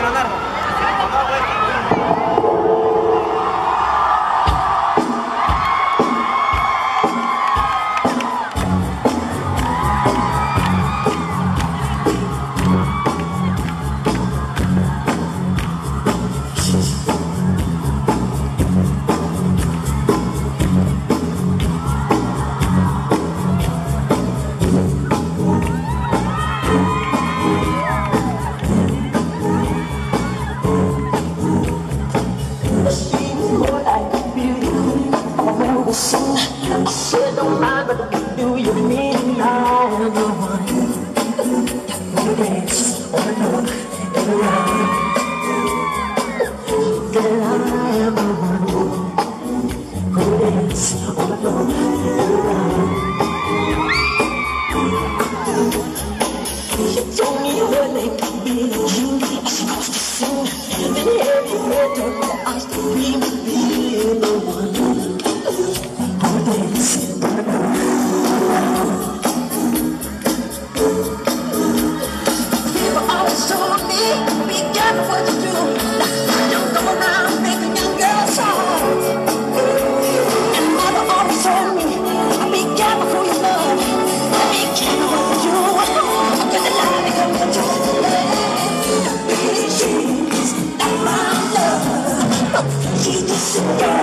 Leonardo. do you need? Sự.